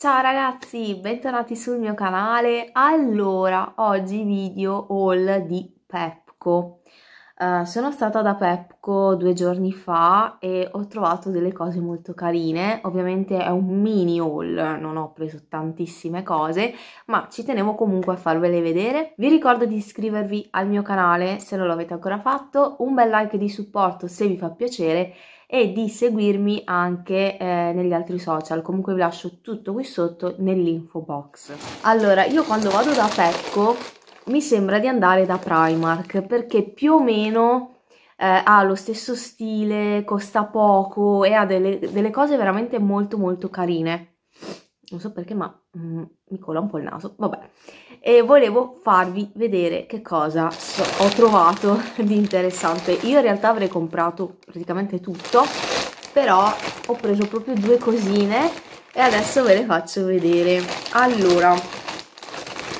Ciao ragazzi, bentornati sul mio canale. Allora, oggi video haul di Pepco. Uh, sono stata da Pepco due giorni fa e ho trovato delle cose molto carine. Ovviamente è un mini haul, non ho preso tantissime cose, ma ci tenevo comunque a farvele vedere. Vi ricordo di iscrivervi al mio canale se non l'avete ancora fatto, un bel like di supporto se vi fa piacere e di seguirmi anche eh, negli altri social. Comunque vi lascio tutto qui sotto nell'info box. Allora io quando vado da Pecco mi sembra di andare da Primark perché più o meno eh, ha lo stesso stile costa poco e ha delle, delle cose veramente molto molto carine. Non so perché ma mm, mi cola un po' il naso, vabbè e volevo farvi vedere che cosa ho trovato di interessante. Io in realtà avrei comprato praticamente tutto però ho preso proprio due cosine e adesso ve le faccio vedere. Allora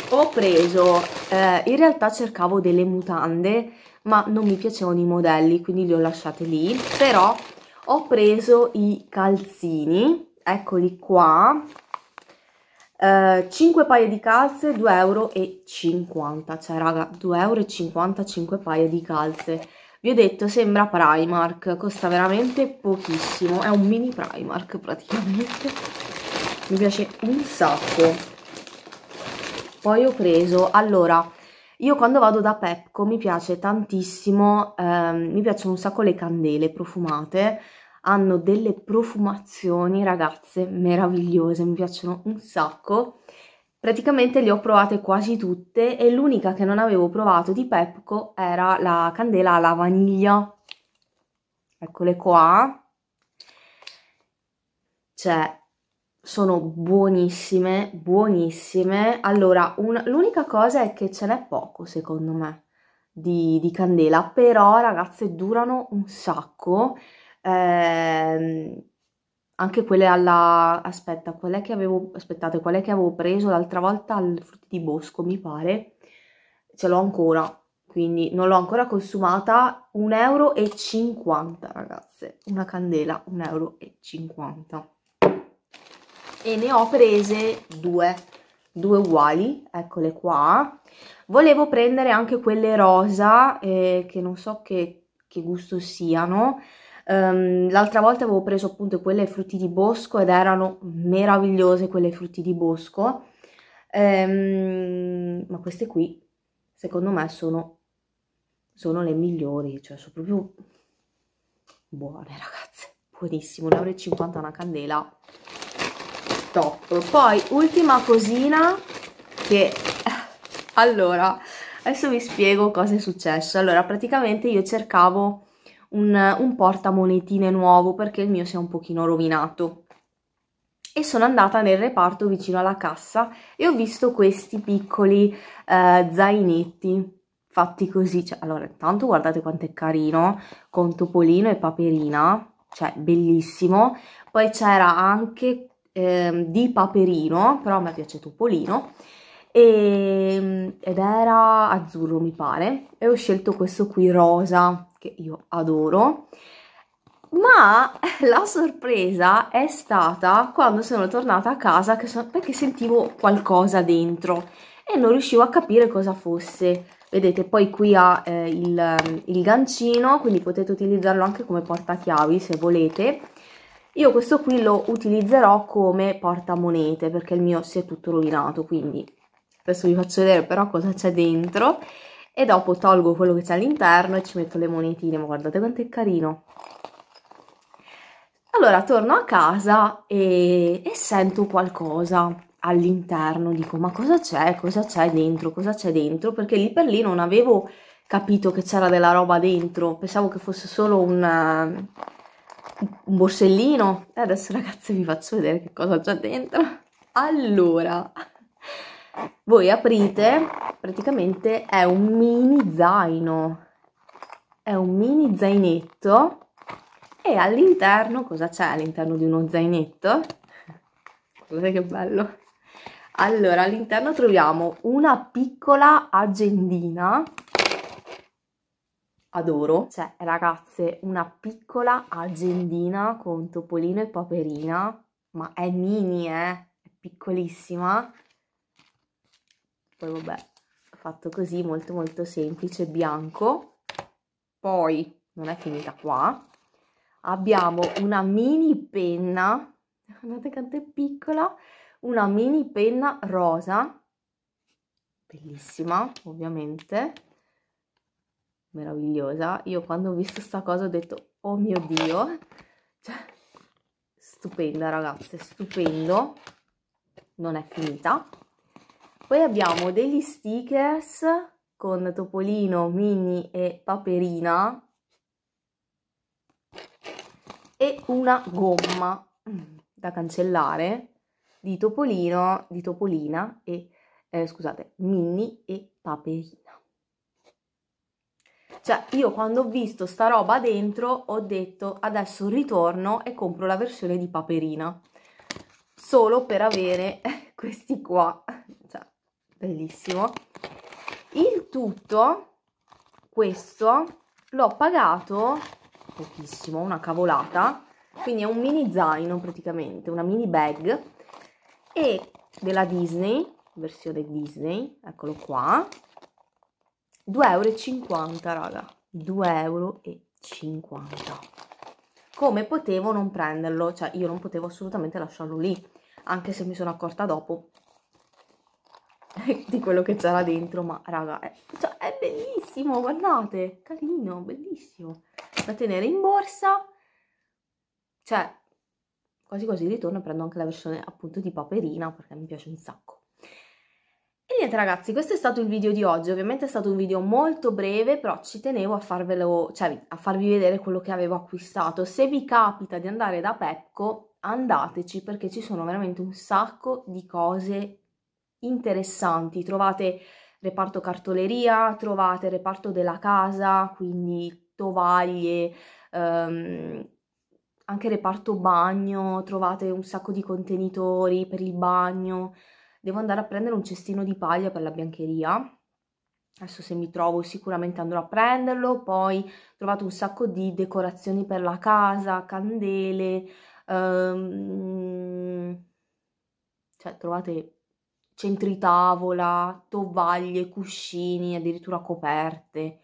ho preso eh, in realtà cercavo delle mutande ma non mi piacevano i modelli quindi li ho lasciate lì. Però ho preso i calzini eccoli qua eh, 5 paia di calze 2,50 euro cioè raga 2,50 euro 5 paia di calze. Vi ho detto sembra Primark costa veramente pochissimo. È un mini Primark praticamente. Mi piace un sacco. Poi ho preso allora io quando vado da Pepco mi piace tantissimo ehm, mi piacciono un sacco le candele profumate hanno delle profumazioni ragazze meravigliose, mi piacciono un sacco. Praticamente le ho provate quasi tutte e l'unica che non avevo provato di Pepco era la candela alla vaniglia. Eccole qua. Cioè, sono buonissime, buonissime. Allora, l'unica cosa è che ce n'è poco, secondo me, di, di candela, però ragazze durano un sacco eh, anche quelle alla... aspetta, qual è che avevo... aspettate, qual è che avevo preso l'altra volta al frutti di bosco, mi pare, ce l'ho ancora, quindi non l'ho ancora consumata, 1,50 euro, ragazze, una candela, 1,50 euro. E ne ho prese due, due uguali, eccole qua. Volevo prendere anche quelle rosa, eh, che non so che, che gusto siano, Um, l'altra volta avevo preso appunto quelle frutti di bosco ed erano meravigliose quelle frutti di bosco, um, ma queste qui secondo me sono, sono le migliori, cioè sono proprio buone ragazze, buonissimo, 1,50 euro una candela, top. Poi ultima cosina che, allora, adesso vi spiego cosa è successo. Allora, praticamente io cercavo un, un portamonetine nuovo perché il mio si è un pochino rovinato. E sono andata nel reparto vicino alla cassa e ho visto questi piccoli eh, zainetti fatti così, cioè, allora intanto guardate quanto è carino, con topolino e paperina, cioè bellissimo, poi c'era anche eh, di paperino, però a me piace topolino, e, ed era azzurro mi pare, e ho scelto questo qui rosa, che io adoro, ma la sorpresa è stata quando sono tornata a casa perché sentivo qualcosa dentro e non riuscivo a capire cosa fosse. Vedete, poi qui ha eh, il, il gancino, quindi potete utilizzarlo anche come portachiavi se volete. Io questo qui lo utilizzerò come portamonete perché il mio si è tutto rovinato, quindi adesso vi faccio vedere però cosa c'è dentro e dopo tolgo quello che c'è all'interno e ci metto le monetine, ma guardate quanto è carino. Allora torno a casa e, e sento qualcosa all'interno, dico ma cosa c'è, cosa c'è dentro, cosa c'è dentro, perché lì per lì non avevo capito che c'era della roba dentro, pensavo che fosse solo un, un borsellino. E adesso ragazzi vi faccio vedere che cosa c'è dentro. Allora, voi aprite, praticamente è un mini zaino, è un mini zainetto e all'interno, cosa c'è all'interno di uno zainetto? Guardate che bello! Allora, all'interno troviamo una piccola agendina, adoro, cioè ragazze, una piccola agendina con topolino e paperina, ma è mini, eh? piccolissima. Poi vabbè, fatto così, molto molto semplice, bianco. Poi, non è finita qua, abbiamo una mini penna, guardate quanto è piccola, una mini penna rosa, bellissima ovviamente, meravigliosa. Io quando ho visto sta cosa ho detto, oh mio Dio, cioè, stupenda ragazze, stupendo, non è finita. Poi abbiamo degli stickers con Topolino, Minnie e Paperina e una gomma da cancellare di Topolino, di Topolina e, eh, scusate, Minnie e Paperina. Cioè, io quando ho visto sta roba dentro ho detto adesso ritorno e compro la versione di Paperina. Solo per avere questi qua. Cioè, bellissimo. Il tutto, questo, l'ho pagato pochissimo, una cavolata. Quindi è un mini zaino praticamente, una mini bag. E della Disney, versione Disney, eccolo qua, 2,50 euro, raga. 2,50 euro. Come potevo non prenderlo? Cioè, io non potevo assolutamente lasciarlo lì, anche se mi sono accorta dopo di quello che c'era dentro, ma raga, è, cioè, è bellissimo, guardate, carino, bellissimo. Da tenere in borsa, cioè, quasi quasi ritorno e prendo anche la versione appunto di paperina, perché mi piace un sacco niente ragazzi, questo è stato il video di oggi, ovviamente è stato un video molto breve, però ci tenevo a farvelo, cioè a farvi vedere quello che avevo acquistato. Se vi capita di andare da Pepco, andateci perché ci sono veramente un sacco di cose interessanti. Trovate reparto cartoleria, trovate reparto della casa, quindi tovaglie, ehm, anche reparto bagno, trovate un sacco di contenitori per il bagno, devo andare a prendere un cestino di paglia per la biancheria adesso se mi trovo sicuramente andrò a prenderlo poi ho trovato un sacco di decorazioni per la casa candele um, cioè trovate centri tavola tovaglie cuscini addirittura coperte.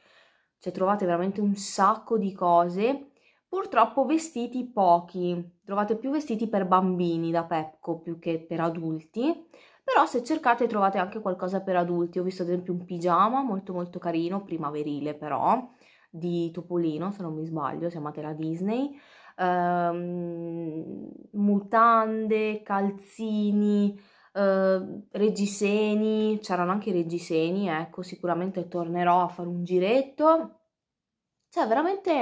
Cioè trovate veramente un sacco di cose. Purtroppo vestiti pochi. Trovate più vestiti per bambini da Pepco più che per adulti. Però se cercate trovate anche qualcosa per adulti, ho visto ad esempio un pigiama molto molto carino, primaverile però, di Topolino se non mi sbaglio, si chiama la Disney, ehm, mutande, calzini, eh, reggiseni, c'erano anche i reggiseni, ecco, sicuramente tornerò a fare un giretto, cioè veramente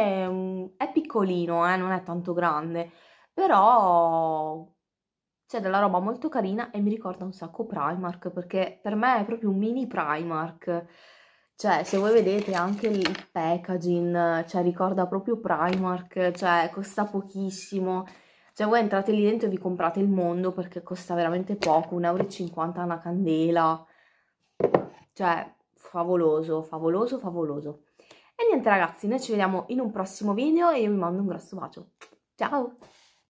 è piccolino, eh, non è tanto grande, però c'è della roba molto carina e mi ricorda un sacco Primark perché per me è proprio un mini Primark. Cioè se voi vedete anche il packaging cioè ricorda proprio Primark cioè costa pochissimo cioè voi entrate lì dentro e vi comprate il mondo perché costa veramente poco 1,50 euro una candela. Cioè favoloso favoloso favoloso. E niente ragazzi noi ci vediamo in un prossimo video e io vi mando un grosso bacio. Ciao